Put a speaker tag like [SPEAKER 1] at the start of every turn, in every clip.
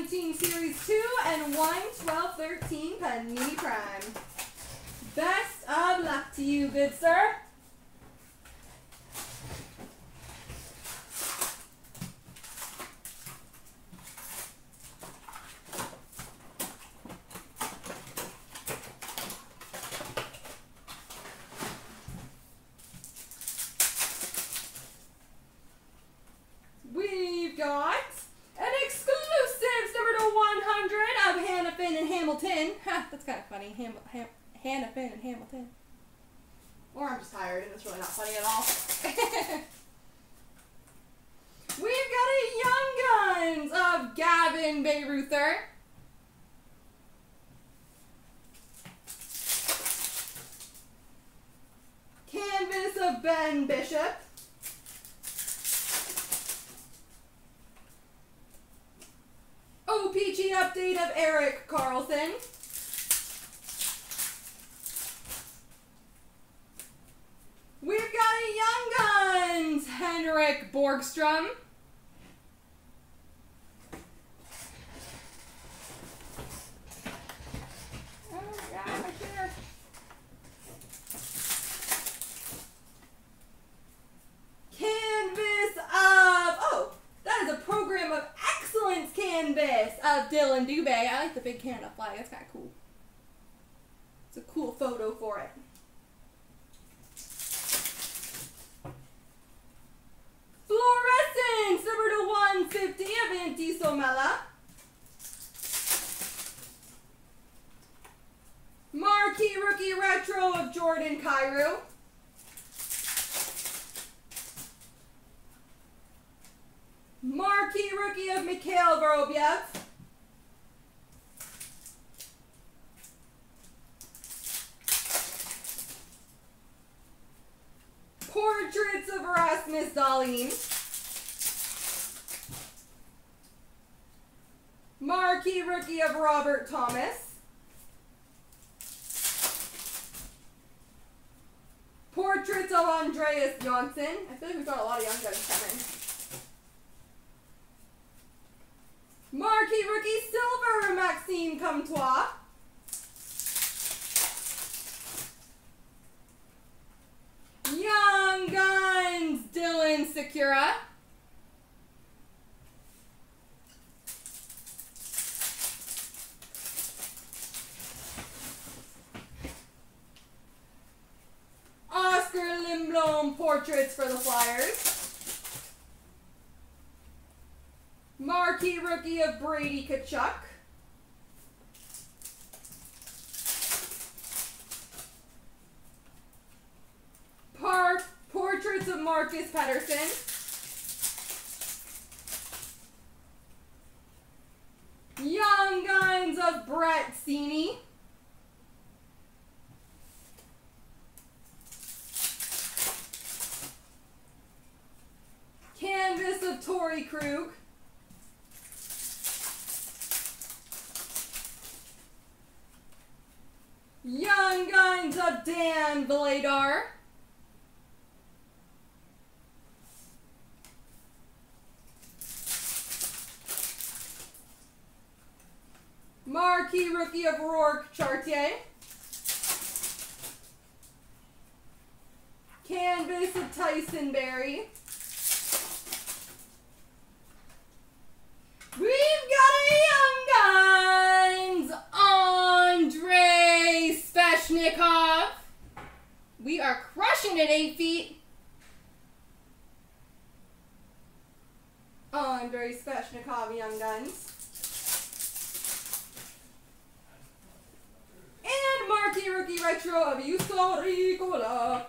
[SPEAKER 1] 19 Series 2 and 1 12 13 Panini Prime. Best of luck to you, good sir. We've got an exclusive number to 100 of Hanifin and Hamilton. Ha, that's kind of funny. Ham, Ham, Hanifin and Hamilton. Or I'm just tired and it's really not funny at all. We've got a Young Guns of Gavin Bayreuther. Canvas of Ben Bishop. OPG update of Erik Karlsson. We've got a Young Guns, Henrik Borgstrom. Oh, yeah, right there. Canvas of, oh, that is a program of excellence canvas of Dylan Dubé. I like the big Canada flag. That's kind of cool. It's a cool photo for it. 14 rookie of Mikhail Vorobyev. Portraits of Rasmus Dahlin. Marquee rookie of Robert Thomas. Portraits of Andreas Johnsson. I feel like we've got a lot of young guys coming. Marquee Rookie Silver, Maxime Comtois. Young Guns, Dylan Sikura. Oskar Lindblom Portraits for the Flyers. Marquee rookie of Brady Tkachuk. Par portraits of Marcus Pettersson. Young Guns of Brett Seney. Canvas of Torey Krug. Young Guns of Dan Vladar. Marquee Rookie of Rourke Chartier. Canvas of Tyson Barrie. We've got a Young Guns, Andrei Svechnikov. We are crushing it, eight feet. Oh, Andrei Svechnikov, Young Guns. And Marquee Rookie Retro of Juuso Riikola.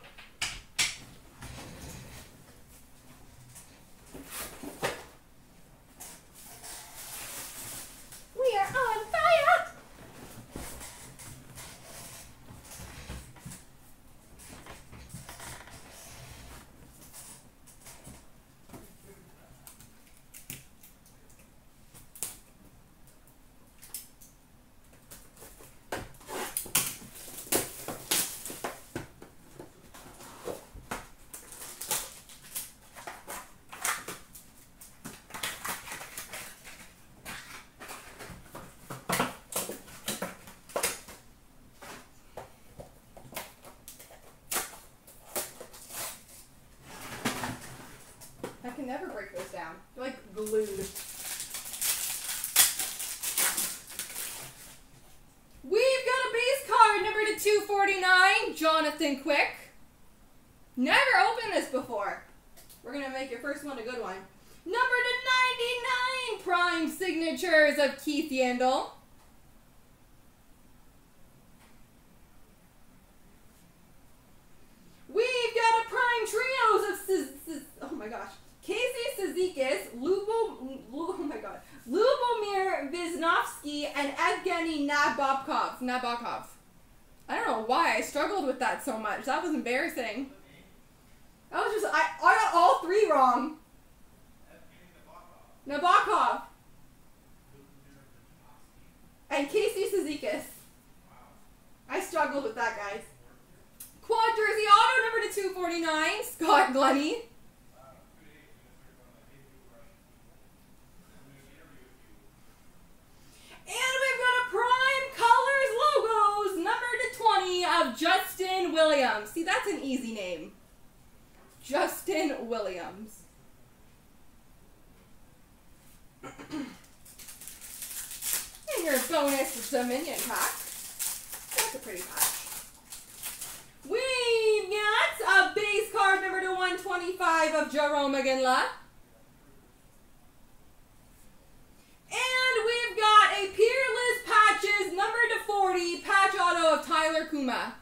[SPEAKER 1] Those down. Like glued. We've got a base card, number to 249, Jonathan Quick. Never opened this before. We're going to make your first one a good one. Number to 99, Prime Signatures of Keith Yandle. Nabokov. I don't know why I struggled with that so much. That was embarrassing. That was just I I got all three wrong. Nabokov. And Casey Cizikas. I struggled with that, guys. Quad jersey auto number to 249, Scott Glennie. And we've got a Prime Colors logos, number to 20 of Justin Williams. See, that's an easy name. Justin Williams. and your bonus Dominion pack. That's a pretty pack. We've got a base card number to 125 of Jarome Iginla. And we've got a Peerless Patches number to 40 patch auto of Tyler Cuma.